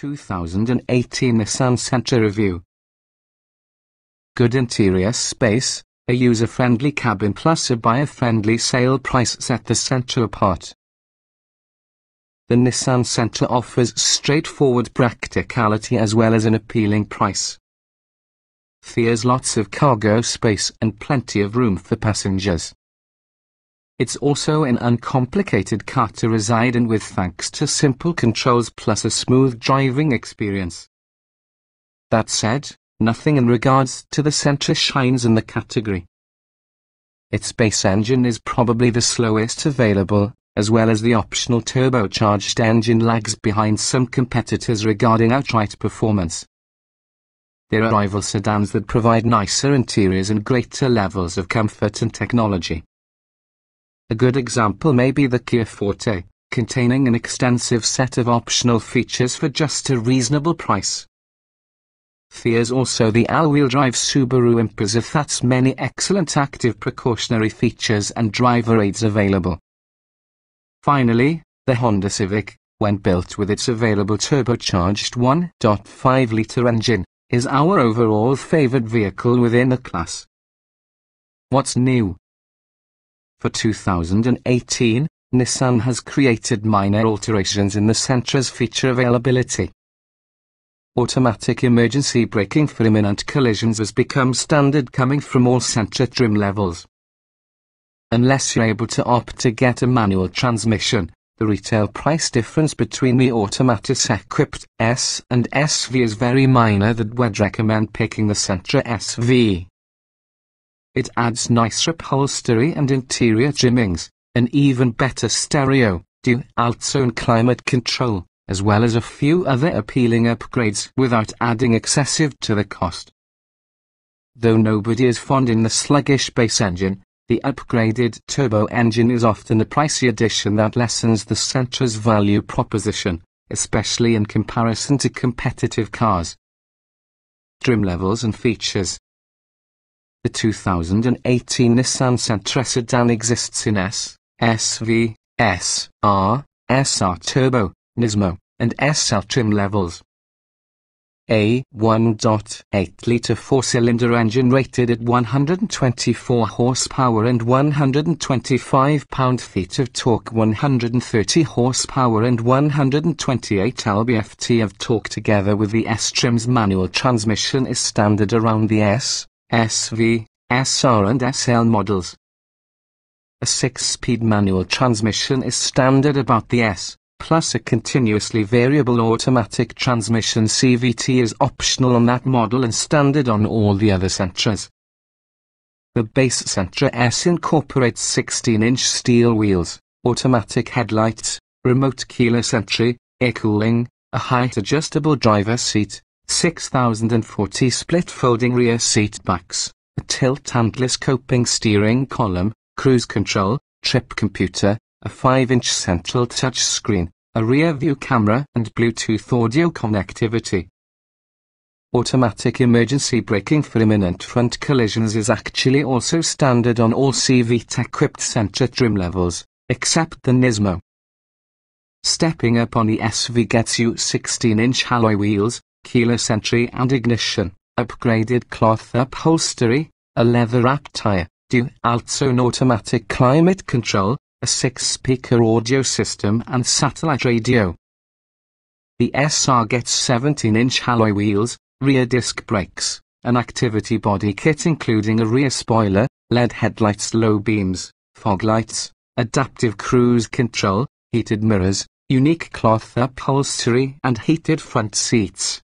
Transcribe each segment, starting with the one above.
2018 Nissan Sentra Review. Good interior space, a user-friendly cabin plus a buyer-friendly sale price set the Sentra apart. The Nissan Sentra offers straightforward practicality as well as an appealing price. There's lots of cargo space and plenty of room for passengers. It's also an uncomplicated car to reside in with thanks to simple controls plus a smooth driving experience. That said, nothing in regards to the Sentra shines in the category. Its base engine is probably the slowest available, as well as the optional turbocharged engine lags behind some competitors regarding outright performance. There are rival sedans that provide nicer interiors and greater levels of comfort and technology. A good example may be the Kia Forte, containing an extensive set of optional features for just a reasonable price. There's also the all-wheel drive Subaru Impreza that's many excellent active precautionary features and driver aids available. Finally, the Honda Civic, when built with its available turbocharged 1.5-litre engine, is our overall favored vehicle within the class. What's new? For 2018, Nissan has created minor alterations in the Sentra's feature availability. Automatic emergency braking for imminent collisions has become standard coming from all Sentra trim levels. Unless you're able to opt to get a manual transmission, the retail price difference between the Automatis equipped S and SV is very minor that would recommend picking the Sentra SV. It adds nicer upholstery and interior trimmings, an even better stereo, dual-zone climate control, as well as a few other appealing upgrades without adding excessive to the cost. Though nobody is fond in the sluggish base engine, the upgraded turbo engine is often a pricey addition that lessens the Sentra's value proposition, especially in comparison to competitive cars. Trim levels and features the 2018 Nissan Sentra sedan exists in S, SV, S, R, SR Turbo, Nismo, and SL trim levels. A 1.8-litre four-cylinder engine rated at 124 horsepower and 125 pound-feet of torque 130 horsepower and 128 lb-ft of torque together with the S-Trim's manual transmission is standard around the S, SV, SR and SL models. A six-speed manual transmission is standard about the S, plus a continuously variable automatic transmission CVT is optional on that model and standard on all the other Sentras. The base Sentra S incorporates 16-inch steel wheels, automatic headlights, remote keyless entry, air cooling, a height-adjustable driver seat, 6040 split folding rear seat backs, a tilt and coping steering column, cruise control, trip computer, a 5-inch central touchscreen, a rear view camera and Bluetooth audio connectivity. Automatic emergency braking for imminent front collisions is actually also standard on all CVT-equipped Sentra trim levels, except the Nismo. Stepping up on the SV gets you 16-inch alloy wheels, keyless entry and ignition, upgraded cloth upholstery, a leather-wrapped tire, dual-zone automatic climate control, a six-speaker audio system and satellite radio. The SR gets 17-inch alloy wheels, rear disc brakes, an activity body kit including a rear spoiler, LED headlights low beams, fog lights, adaptive cruise control, heated mirrors, unique cloth upholstery and heated front seats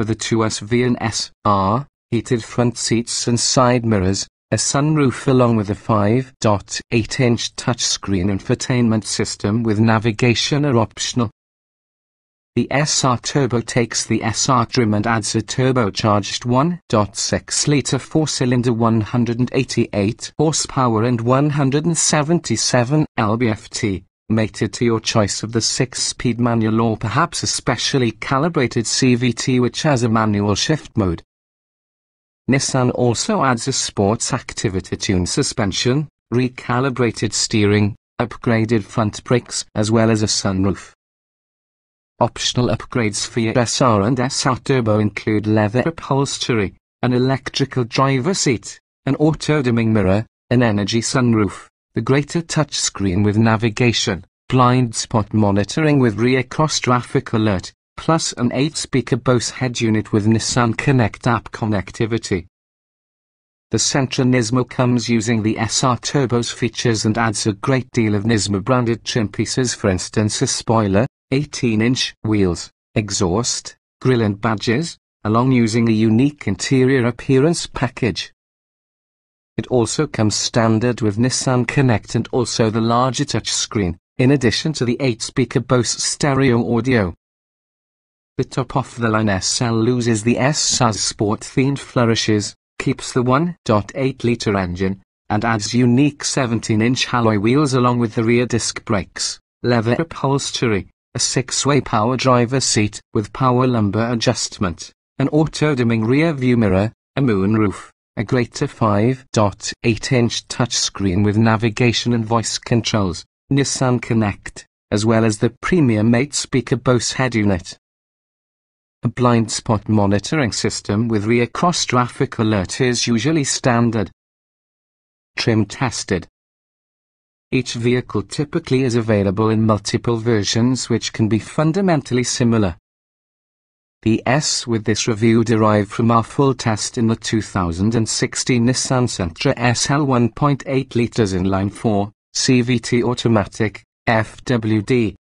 for the 2SV and SR, heated front seats and side mirrors, a sunroof along with a 5.8-inch touchscreen infotainment system with navigation are optional. The SR Turbo takes the SR trim and adds a turbocharged 1.6-litre four-cylinder 188 horsepower and 177 lb-ft mated to your choice of the six-speed manual or perhaps a specially calibrated CVT which has a manual shift mode. Nissan also adds a sports activity tune suspension, recalibrated steering, upgraded front brakes as well as a sunroof. Optional upgrades for your SR and SR Turbo include leather upholstery, an electrical driver seat, an auto-dimming mirror, an energy sunroof, the greater touchscreen with navigation, blind spot monitoring with rear cross traffic alert, plus an 8-speaker Bose head unit with Nissan Connect app connectivity. The Sentra Nismo comes using the SR Turbo's features and adds a great deal of Nismo branded trim pieces for instance a spoiler, 18-inch wheels, exhaust, grille and badges, along using a unique interior appearance package. It also comes standard with Nissan Connect and also the larger touchscreen, in addition to the 8-speaker Bose stereo audio. The top-of-the-line SL loses the S-SAS sport-themed flourishes, keeps the 1.8-litre engine, and adds unique 17-inch alloy wheels along with the rear disc brakes, leather upholstery, a six-way power driver seat with power lumbar adjustment, an auto-dimming rear view mirror, a moonroof, a greater 5.8-inch touchscreen with navigation and voice controls, Nissan Connect, as well as the premium 8-speaker Bose head unit. A blind spot monitoring system with rear cross traffic alert is usually standard. Trim tested, each vehicle typically is available in multiple versions which can be fundamentally similar. The S with this review derived from our full test in the 2016 Nissan Sentra SL 1.8 litres inline 4, CVT automatic, FWD.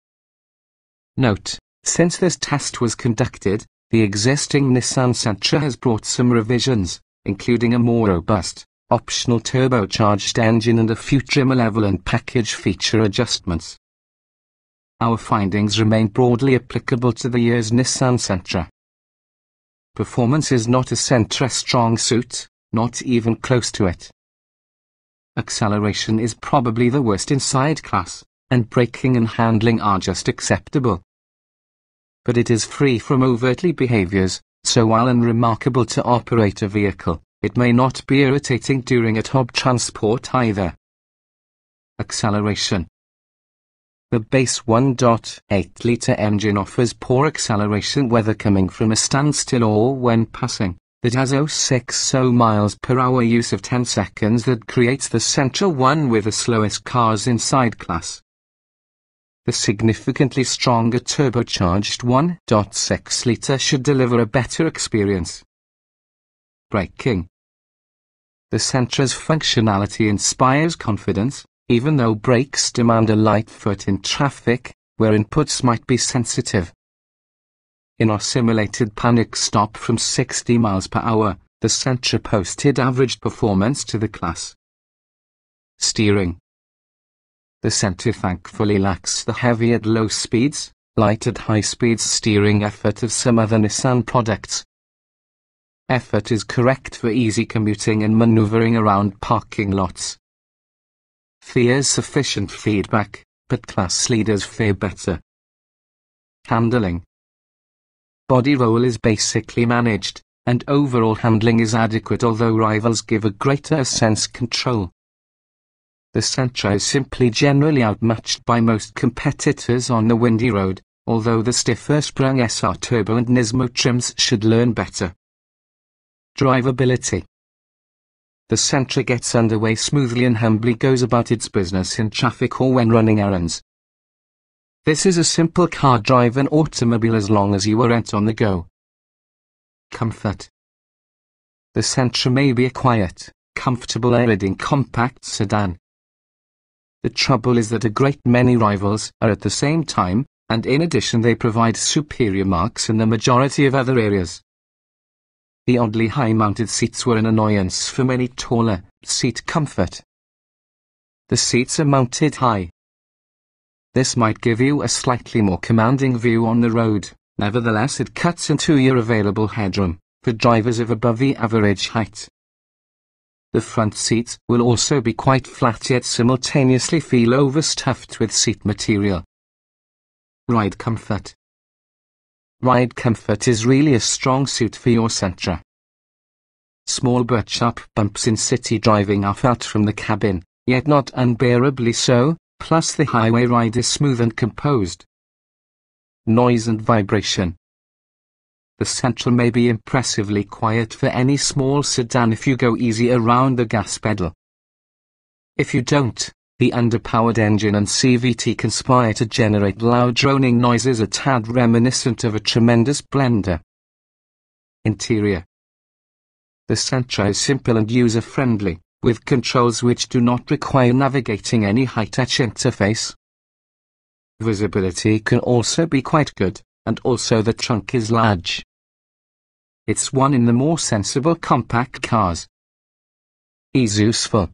Note, since this test was conducted, the existing Nissan Sentra has brought some revisions, including a more robust, optional turbocharged engine and a few trim level and package feature adjustments. Our findings remain broadly applicable to the year's Nissan Sentra. Performance is not a Sentra strong suit, not even close to it. Acceleration is probably the worst inside class, and braking and handling are just acceptable. But it is free from overtly behaviors, so while unremarkable to operate a vehicle, it may not be irritating during a top transport either. Acceleration The base 1.8-litre engine offers poor acceleration whether coming from a standstill or when passing. It has 060 miles per hour use of 10 seconds that creates the central one with the slowest cars inside class. The significantly stronger turbocharged 1.6-litre should deliver a better experience. Braking. The Sentra's functionality inspires confidence, even though brakes demand a light foot in traffic, where inputs might be sensitive. In our simulated panic stop from 60 miles per hour, the Sentra posted average performance to the class. Steering. The Sentra thankfully lacks the heavy at low speeds, light at high speeds steering effort of some other Nissan products, Effort is correct for easy commuting and maneuvering around parking lots. Fears sufficient feedback, but class leaders fare better. Handling Body roll is basically managed, and overall handling is adequate although rivals give a greater sense control. The Sentra is simply generally outmatched by most competitors on the windy road, although the stiffer sprung SR Turbo and Nismo trims should learn better. Drivability The Sentra gets underway smoothly and humbly goes about its business in traffic or when running errands. This is a simple car drive an automobile as long as you aren't on the go. Comfort The Sentra may be a quiet, comfortable air-riding compact sedan. The trouble is that a great many rivals are at the same time, and in addition they provide superior marks in the majority of other areas. The oddly high-mounted seats were an annoyance for many taller, seat comfort. The seats are mounted high. This might give you a slightly more commanding view on the road, nevertheless it cuts into your available headroom, for drivers of above the average height. The front seats will also be quite flat yet simultaneously feel overstuffed with seat material. Ride comfort. Ride comfort is really a strong suit for your Sentra. Small but sharp bumps in city driving are felt from the cabin, yet not unbearably so, plus the highway ride is smooth and composed. noise and vibration. The Sentra may be impressively quiet for any small sedan if you go easy around the gas pedal. If you don't, the underpowered engine and CVT conspire to generate loud droning noises a tad reminiscent of a tremendous blender. Interior The Sentra is simple and user-friendly, with controls which do not require navigating any high-touch interface. Visibility can also be quite good, and also the trunk is large. It's one in the more sensible compact cars. Is useful.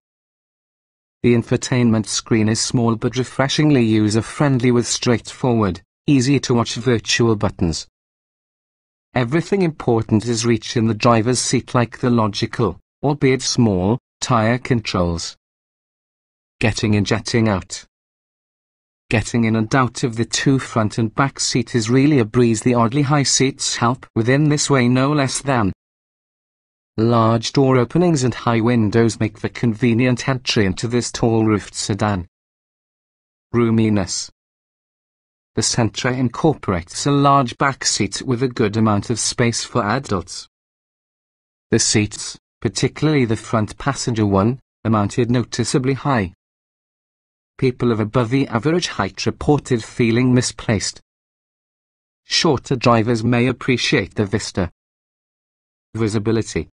The infotainment screen is small but refreshingly user-friendly with straightforward, easy-to-watch virtual buttons. Everything important is reached in the driver's seat like the logical, albeit small, tire controls. Getting in jetting out. Getting in and out of the two front and back seat is really a breeze the oddly high seats help within this way no less than. Large door openings and high windows make for convenient entry into this tall-roofed sedan. Roominess The Sentra incorporates a large back seat with a good amount of space for adults. The seats, particularly the front passenger one, are mounted noticeably high people of above the average height reported feeling misplaced. Shorter drivers may appreciate the vista. Visibility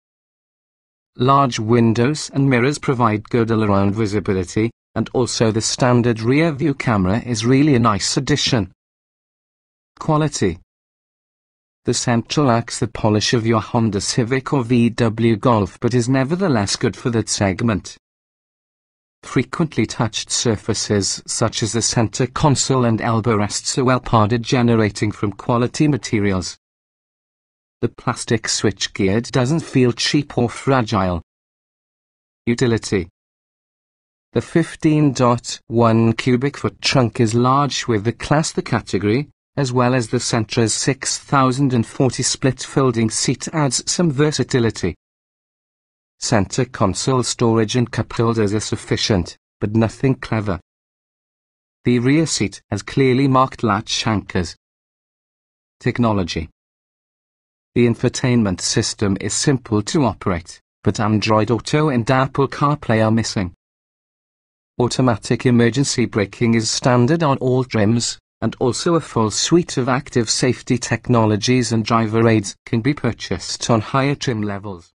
Large windows and mirrors provide good all-around visibility, and also the standard rear view camera is really a nice addition. Quality The Sentra lacks the polish of your Honda Civic or VW Golf but is nevertheless good for that segment. Frequently touched surfaces such as the center console and elbow rests are well padded generating from quality materials. The plastic switchgear doesn't feel cheap or fragile. Utility The 15.1 cubic foot trunk is large with the class the category, as well as the Sentra's 6040 split folding seat adds some versatility. Center console storage and cup holders are sufficient, but nothing clever. The rear seat has clearly marked latch anchors. Technology The infotainment system is simple to operate, but Android Auto and Apple CarPlay are missing. Automatic emergency braking is standard on all trims, and also a full suite of active safety technologies and driver aids can be purchased on higher trim levels.